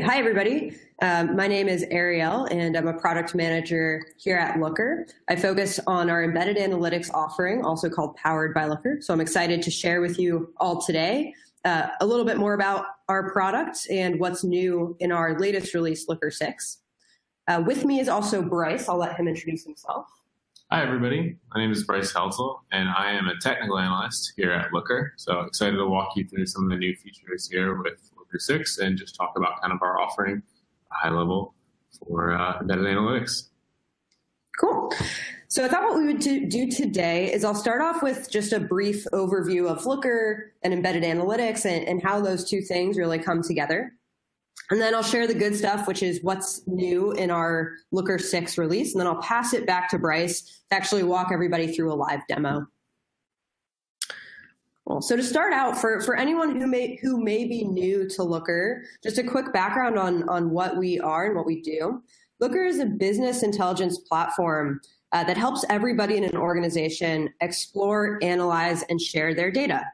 Hi, everybody. Um, my name is Arielle, and I'm a product manager here at Looker. I focus on our embedded analytics offering, also called Powered by Looker. So I'm excited to share with you all today uh, a little bit more about our product and what's new in our latest release, Looker 6. Uh, with me is also Bryce. I'll let him introduce himself. Hi, everybody. My name is Bryce Heltzel, and I am a technical analyst here at Looker. So excited to walk you through some of the new features here with Looker 6 and just talk about kind of our offering, high level for uh, embedded analytics. Cool. So I thought what we would do today is I'll start off with just a brief overview of Looker and embedded analytics and, and how those two things really come together. And then I'll share the good stuff, which is what's new in our Looker 6 release. And then I'll pass it back to Bryce to actually walk everybody through a live demo. So to start out, for, for anyone who may who may be new to Looker, just a quick background on, on what we are and what we do. Looker is a business intelligence platform uh, that helps everybody in an organization explore, analyze, and share their data.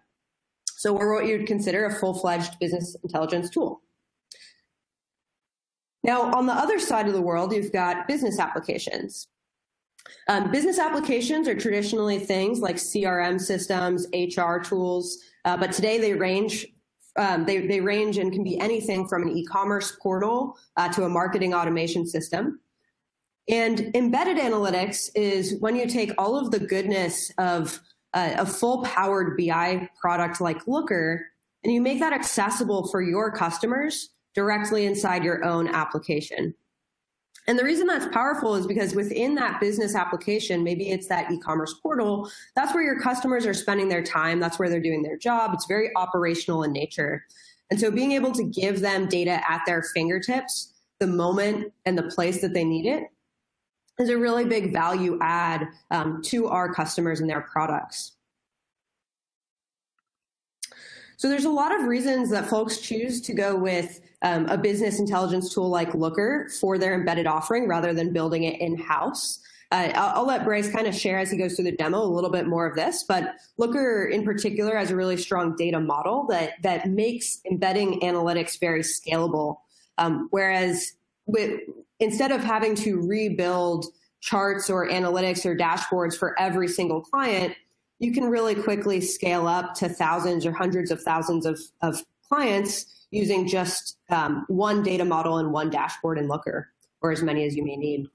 So we're what you'd consider a full-fledged business intelligence tool. Now, on the other side of the world, you've got business applications. Um, business applications are traditionally things like CRM systems, HR tools, uh, but today they range. Um, they, they range and can be anything from an e-commerce portal uh, to a marketing automation system. And embedded analytics is when you take all of the goodness of uh, a full powered BI product like Looker and you make that accessible for your customers directly inside your own application. And the reason that's powerful is because within that business application, maybe it's that e-commerce portal, that's where your customers are spending their time, that's where they're doing their job. It's very operational in nature. And so being able to give them data at their fingertips, the moment and the place that they need it, is a really big value add um, to our customers and their products. So there's a lot of reasons that folks choose to go with um, a business intelligence tool like Looker for their embedded offering rather than building it in-house. Uh, I'll, I'll, let Bryce kind of share as he goes through the demo a little bit more of this, but Looker in particular has a really strong data model that that makes embedding analytics very scalable. Um, whereas with instead of having to rebuild charts or analytics or dashboards for every single client, you can really quickly scale up to thousands or hundreds of thousands of, of clients using just um, one data model and one dashboard in Looker, or as many as you may need.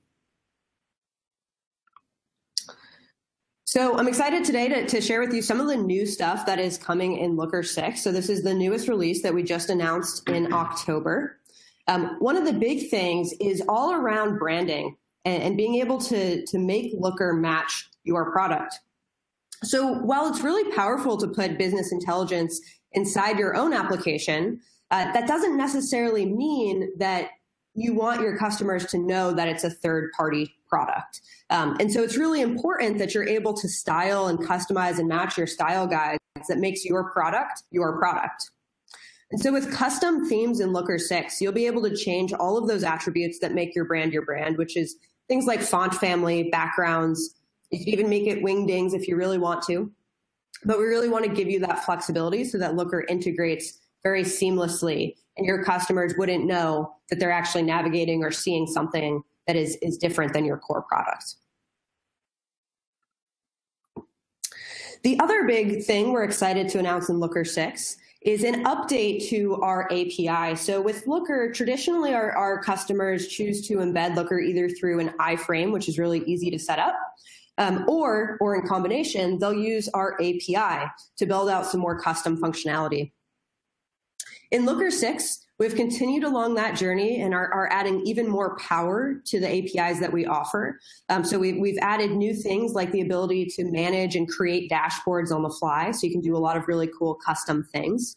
So I'm excited today to, to, share with you some of the new stuff that is coming in Looker 6. So this is the newest release that we just announced in October. Um, one of the big things is all around branding and, and being able to, to make Looker match your product. So while it's really powerful to put business intelligence inside your own application, uh, that doesn't necessarily mean that you want your customers to know that it's a third party product. Um, and so it's really important that you're able to style and customize and match your style guides that makes your product your product. And so with custom themes in Looker 6, you'll be able to change all of those attributes that make your brand your brand, which is things like font family, backgrounds. You can even make it wingdings if you really want to. But we really want to give you that flexibility so that Looker integrates very seamlessly and your customers wouldn't know that they're actually navigating or seeing something that is, is different than your core product. The other big thing we're excited to announce in Looker 6 is an update to our API. So with Looker, traditionally our, our customers choose to embed Looker either through an iframe, which is really easy to set up, um, or, or in combination, they'll use our API to build out some more custom functionality. In Looker 6, we've continued along that journey and are, are adding even more power to the APIs that we offer. Um, so we've, we've added new things like the ability to manage and create dashboards on the fly. So you can do a lot of really cool custom things.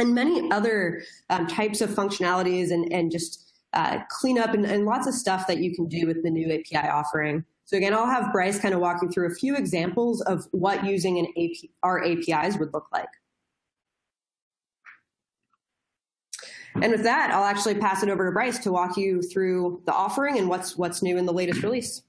And many other um, types of functionalities and, and just uh, cleanup and, and lots of stuff that you can do with the new API offering. So again, I'll have Bryce kind of walk you through a few examples of what using an AP, our APIs would look like. And with that, I'll actually pass it over to Bryce to walk you through the offering and what's what's new in the latest release.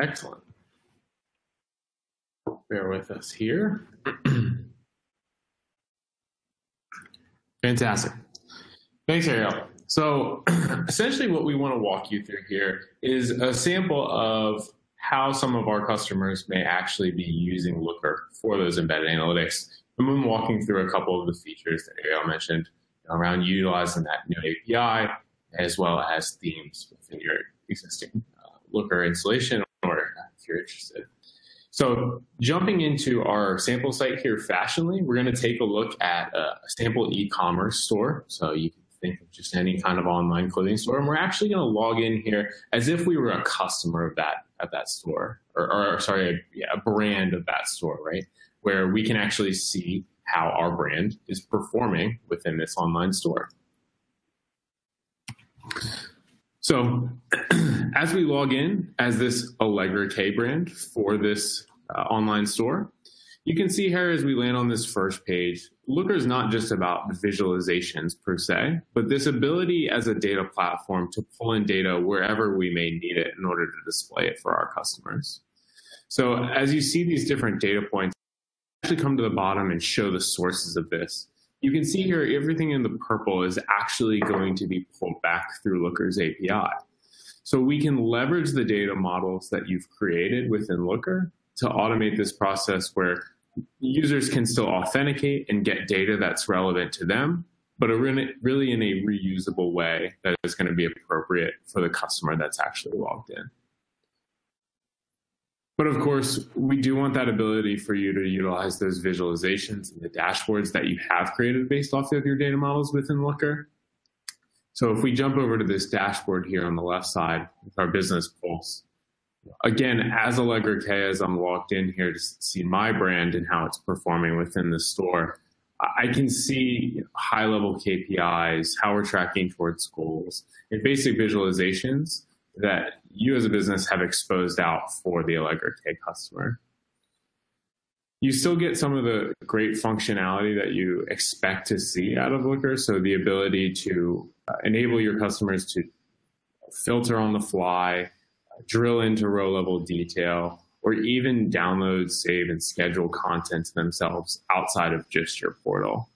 Excellent. Bear with us here. Fantastic. Thanks, Arielle. So essentially what we want to walk you through here is a sample of how some of our customers may actually be using Looker for those embedded analytics. And I'm walking through a couple of the features that Arielle mentioned around utilizing that new API, as well as themes within your existing uh, Looker installation, or if you're interested. So jumping into our sample site here fashionly, we're going to take a look at a sample e-commerce store. So you can think of just any kind of online clothing store. And we're actually going to log in here as if we were a customer of that of that store, or, or sorry, yeah, a brand of that store, right? Where we can actually see how our brand is performing within this online store. So as we log in as this Allegra K brand for this uh, online store, you can see here as we land on this first page, Looker is not just about visualizations per se, but this ability as a data platform to pull in data wherever we may need it in order to display it for our customers. So as you see these different data points, actually come to the bottom and show the sources of this. You can see here everything in the purple is actually going to be pulled back through Looker's API. So we can leverage the data models that you've created within Looker to automate this process where users can still authenticate and get data that's relevant to them, but really in a reusable way that is going to be appropriate for the customer that's actually logged in. But of course, we do want that ability for you to utilize those visualizations and the dashboards that you have created based off of your data models within Looker. So if we jump over to this dashboard here on the left side with our business pulse, again, as Allegra K, as I'm logged in here to see my brand and how it's performing within the store, I can see high level KPIs, how we're tracking towards goals, and basic visualizations that you as a business have exposed out for the Allegra K customer. You still get some of the great functionality that you expect to see out of Looker. So the ability to uh, enable your customers to filter on the fly, drill into row level detail, or even download, save, and schedule content themselves outside of just your portal.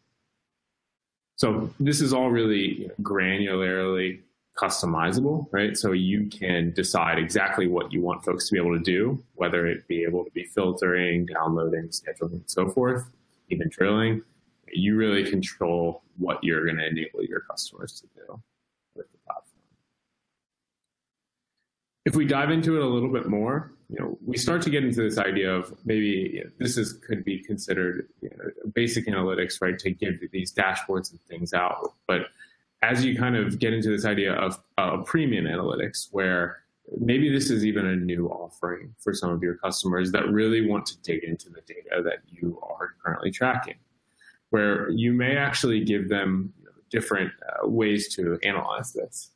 So this is all really granularly customizable, right? So you can decide exactly what you want folks to be able to do, whether it be able to be filtering, downloading, scheduling, and so forth, even drilling. You really control what you're going to enable your customers to do with the platform. If we dive into it a little bit more, you know, we start to get into this idea of maybe you know, this is could be considered you know, basic analytics, right? To give these dashboards and things out. But as you kind of get into this idea of uh, premium analytics, where maybe this is even a new offering for some of your customers that really want to dig into the data that you are currently tracking, where you may actually give them different uh, ways to analyze this.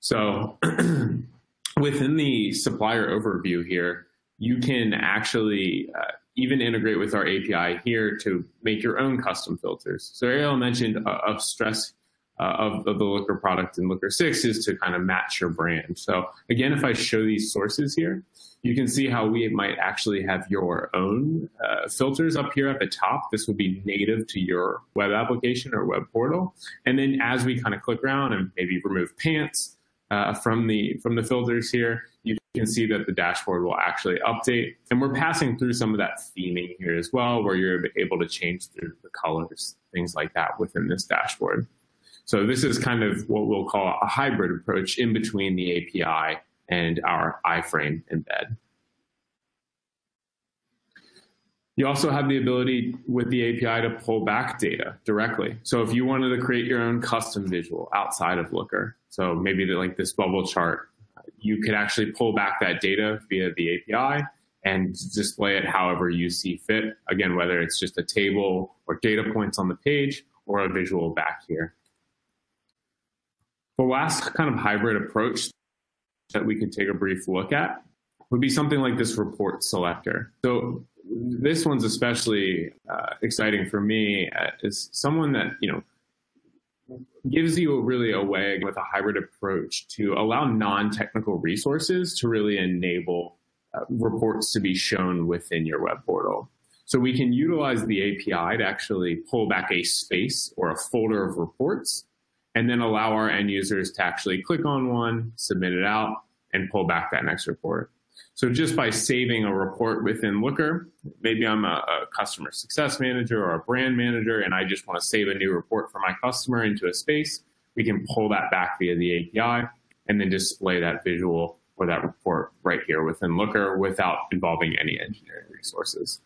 So within the supplier overview here, you can actually uh, even integrate with our API here to make your own custom filters. So Arielle mentioned uh, of stress uh, of, of, the Looker product in Looker 6 is to kind of match your brand. So again, if I show these sources here, you can see how we might actually have your own uh, filters up here at the top. This would be native to your web application or web portal. And then as we kind of click around and maybe remove pants, uh, from the from the filters here, you can see that the dashboard will actually update. And we're passing through some of that theming here as well, where you're able to change through the colors, things like that within this dashboard. So this is kind of what we'll call a hybrid approach in between the API and our iframe embed. You also have the ability with the API to pull back data directly. So if you wanted to create your own custom visual outside of Looker, so maybe like this bubble chart, you could actually pull back that data via the API and display it however you see fit. Again, whether it's just a table or data points on the page or a visual back here. The last kind of hybrid approach that we could take a brief look at would be something like this report selector. So this one's especially uh, exciting for me as someone that you know gives you really a way with a hybrid approach to allow non-technical resources to really enable uh, reports to be shown within your web portal. So we can utilize the API to actually pull back a space or a folder of reports and then allow our end users to actually click on one, submit it out, and pull back that next report. So just by saving a report within Looker, maybe I'm a, a, customer success manager or a brand manager, and I just want to save a new report for my customer into a space, we can pull that back via the API and then display that visual or that report right here within Looker without involving any engineering resources.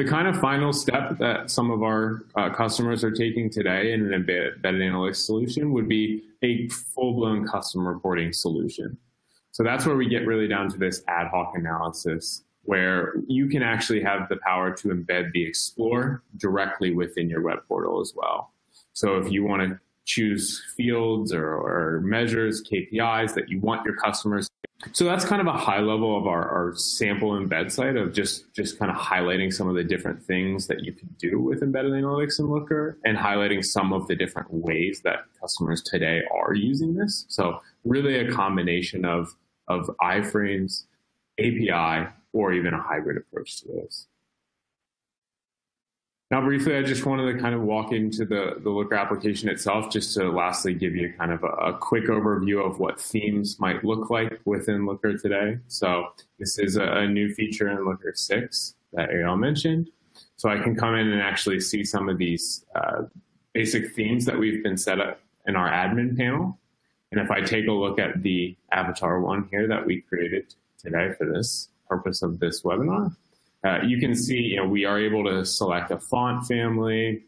The kind of final step that some of our uh, customers are taking today in an embedded analytics solution would be a full-blown custom reporting solution. So that's where we get really down to this ad hoc analysis where you can actually have the power to embed the Explorer directly within your web portal as well. So if you want to choose fields or, or measures, KPIs that you want your customers. So that's kind of a high level of our, our sample embed site of just, just kind of highlighting some of the different things that you can do with embedded analytics in Looker and highlighting some of the different ways that customers today are using this. So really a combination of, of iframes, API, or even a hybrid approach to this. Now, briefly, I just wanted to kind of walk into the, the Looker application itself, just to lastly give you kind of a, a, quick overview of what themes might look like within Looker today. So this is a, a new feature in Looker 6 that Arielle mentioned. So I can come in and actually see some of these uh, basic themes that we've been set up in our admin panel. And if I take a look at the avatar one here that we created today for this purpose of this webinar, uh, you can see, you know, we are able to select a font family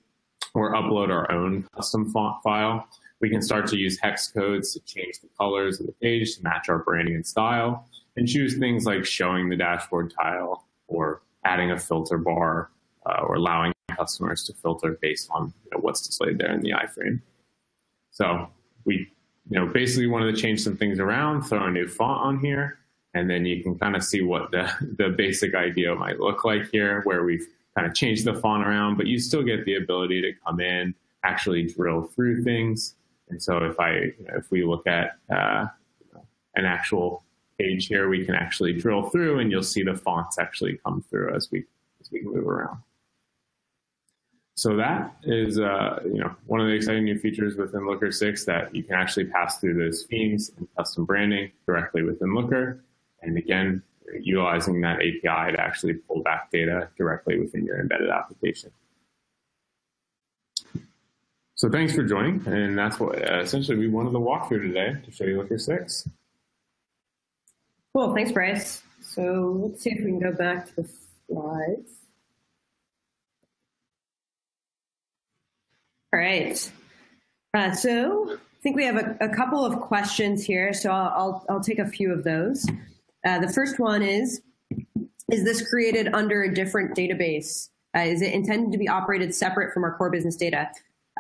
or upload our own custom font file. We can start to use hex codes to change the colors of the page to match our branding and style and choose things like showing the dashboard tile or adding a filter bar uh, or allowing customers to filter based on you know, what's displayed there in the iframe. So we you know, basically wanted to change some things around, throw a new font on here, and then you can kind of see what the, the basic idea might look like here, where we've kind of changed the font around, but you still get the ability to come in, actually drill through things. And so if I, if we look at uh, an actual page here, we can actually drill through and you'll see the fonts actually come through as we, as we move around. So that is, uh, you know, one of the exciting new features within Looker 6 that you can actually pass through those themes and custom branding directly within Looker. And again, utilizing that API to actually pull back data directly within your embedded application. So thanks for joining, and that's what uh, essentially we wanted to walk through today to show you Looker 6. Cool, thanks Bryce. So let's see if we can go back to the slides. All right. Uh, so I think we have a, a, couple of questions here, so I'll, I'll, I'll take a few of those. Uh, the first one is, is this created under a different database? Uh, is it intended to be operated separate from our core business data?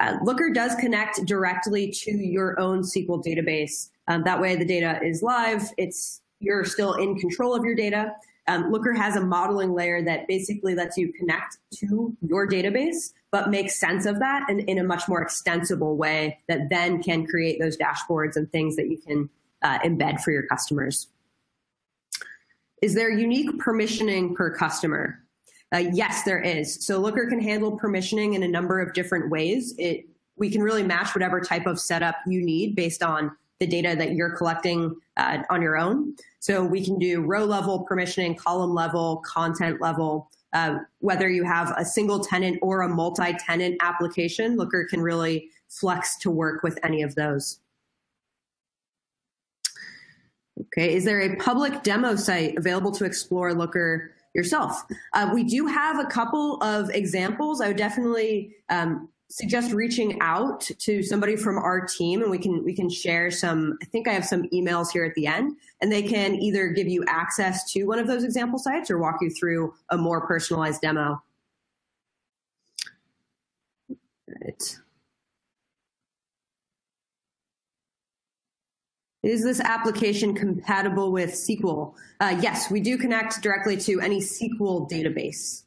Uh, Looker does connect directly to your own SQL database. Um, that way the data is live. It's You're still in control of your data. Um, Looker has a modeling layer that basically lets you connect to your database, but makes sense of that and in a much more extensible way that then can create those dashboards and things that you can uh, embed for your customers. Is there unique permissioning per customer? Uh, yes, there is. So Looker can handle permissioning in a number of different ways. It, we can really match whatever type of setup you need based on the data that you're collecting uh, on your own. So we can do row level permissioning, column level, content level. Uh, whether you have a single tenant or a multi-tenant application, Looker can really flex to work with any of those. Okay, is there a public demo site available to explore Looker yourself? Uh, we do have a couple of examples. I would definitely um, suggest reaching out to somebody from our team and we can we can share some i think i have some emails here at the end and they can either give you access to one of those example sites or walk you through a more personalized demo right. Is this application compatible with SQL? Uh, yes, we do connect directly to any SQL database.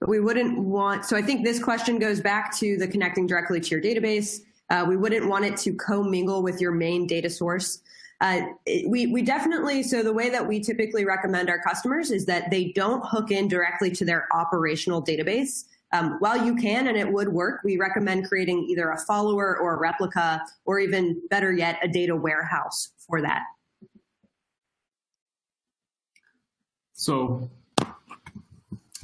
But we wouldn't want, so I think this question goes back to the connecting directly to your database. Uh, we wouldn't want it to commingle with your main data source. Uh, we, we definitely, so the way that we typically recommend our customers is that they don't hook in directly to their operational database. Um, while you can and it would work, we recommend creating either a follower or a replica, or even better yet, a data warehouse for that. So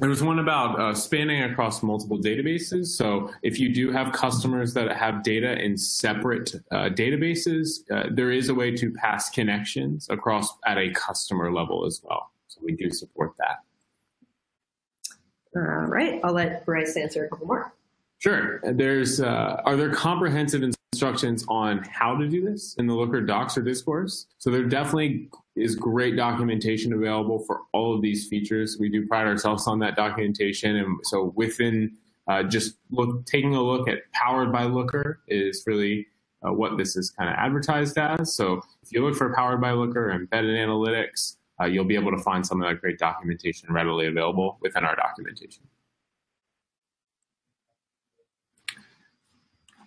there was one about uh, spanning across multiple databases. So if you do have customers that have data in separate uh, databases, uh, there is a way to pass connections across at a customer level as well. So we do support that. All right, I'll let Bryce answer a couple more. Sure. There's uh, are there comprehensive instructions on how to do this in the Looker docs or discourse? So there definitely is great documentation available for all of these features. We do pride ourselves on that documentation, and so within uh, just look, taking a look at powered by Looker is really uh, what this is kind of advertised as. So if you look for powered by Looker embedded analytics, uh, you'll be able to find some of that great documentation readily available within our documentation.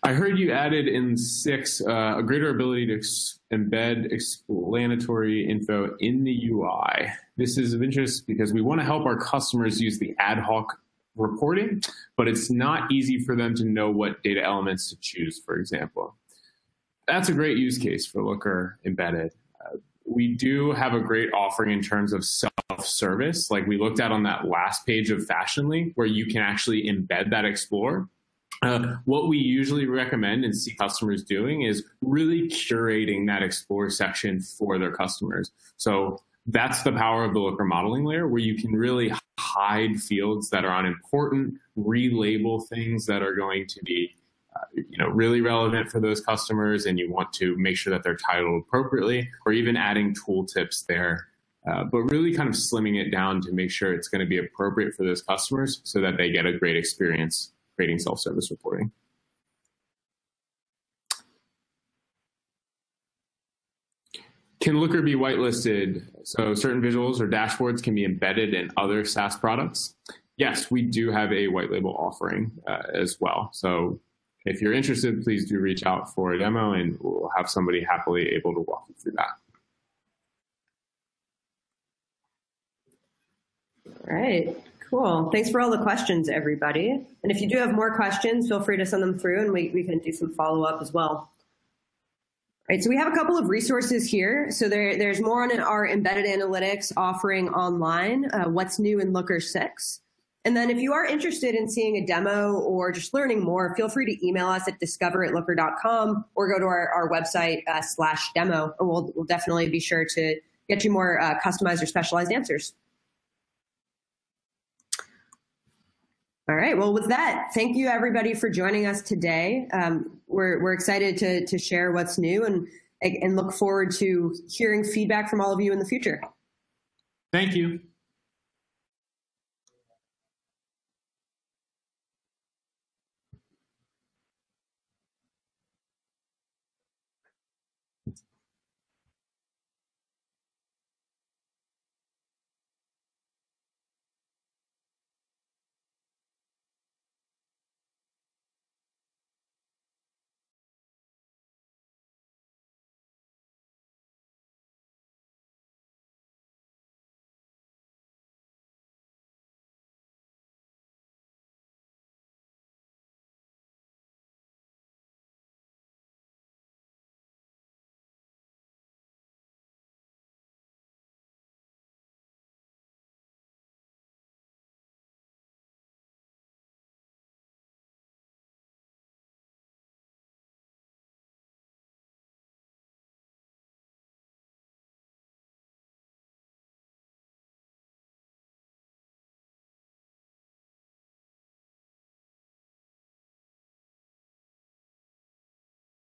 I heard you added in six uh, a greater ability to ex- embed explanatory info in the UI. This is of interest because we want to help our customers use the ad hoc reporting, but it's not easy for them to know what data elements to choose, for example. That's a great use case for Looker embedded. We do have a great offering in terms of self-service, like we looked at on that last page of Fashionly, where you can actually embed that Explore uh, what we usually recommend and see customers doing is really curating that explore section for their customers. So that's the power of the Looker modeling layer where you can really hide fields that are unimportant, relabel things that are going to be you know really relevant for those customers and you want to make sure that they're titled appropriately or even adding tooltips there uh, but really kind of slimming it down to make sure it's going to be appropriate for those customers so that they get a great experience creating self-service reporting. Can Looker be whitelisted? So certain visuals or dashboards can be embedded in other SaaS products. Yes, we do have a white label offering uh, as well. So if you're interested, please do reach out for a demo and we'll have somebody happily able to walk you through that. All right. Cool. Thanks for all the questions, everybody. And if you do have more questions, feel free to send them through and we, we can do some follow up as well. All right, so we have a couple of resources here. So there, there's more on our embedded analytics offering online, uh, what's new in Looker 6. And then if you are interested in seeing a demo or just learning more, feel free to email us at discover at looker.com or go to our, our website uh, slash demo, and we'll, we'll definitely be sure to get you more uh, customized or specialized answers. All right. Well, with that, thank you everybody for joining us today. Um, we're we're excited to to share what's new and and look forward to hearing feedback from all of you in the future. Thank you.